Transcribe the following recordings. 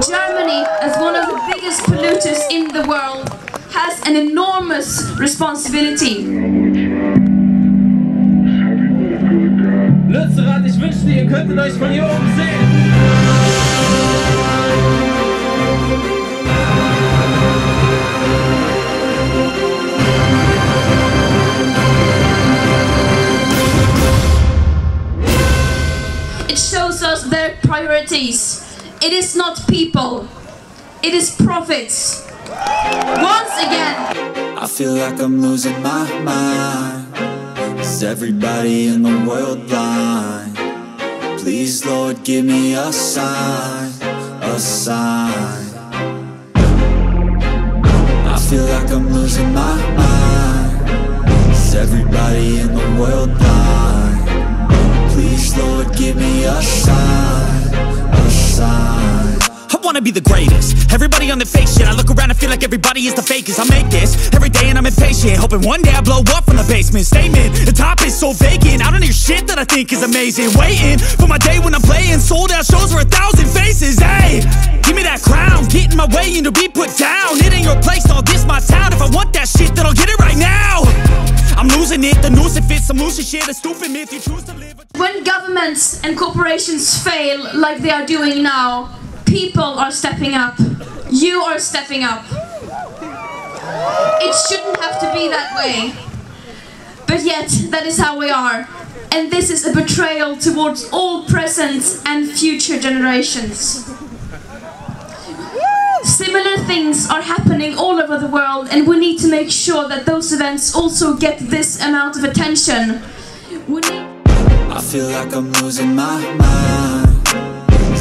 Germany, as one of the biggest polluters in the world, has an enormous responsibility. Lützerath, ich wünschte, ihr könntet euch von hier oben sehen. It shows us their priorities. It is not people, it is profits. Once again, I feel like I'm losing my mind Is everybody in the world blind? Please, Lord, give me a sign A sign I feel like I'm losing my mind Is everybody in the world blind? Please, Lord, give me a sign wanna be the greatest. Everybody on the fake shit I look around and feel like everybody is the fakest. I make this every day and I'm impatient Hoping one day I blow up from the basement. Statement, the top is so vacant. I don't hear shit that I think is amazing. Waiting for my day when I'm playing. Sold out shows for a thousand faces Hey, give me that crown Get in my way and to be put down. It ain't your place, all this my town. If I want that shit then I'll get it right now. I'm losing it, the noose it fits Some loose shit, a stupid myth You choose to live when governments and corporations fail like they are doing now, people are stepping up. You are stepping up. It shouldn't have to be that way. But yet, that is how we are. And this is a betrayal towards all present and future generations. Similar things are happening all over the world, and we need to make sure that those events also get this amount of attention. I feel like I'm losing my mind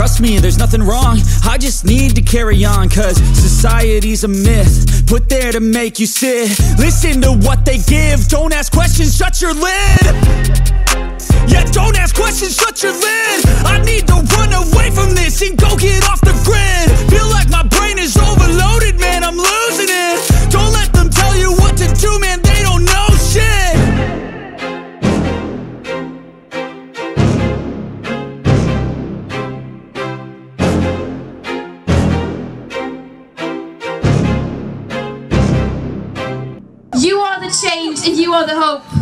Trust me, there's nothing wrong. I just need to carry on Cause society's a myth Put there to make you sit. Listen to what they give. Don't ask questions, shut your lid change and you are the hope.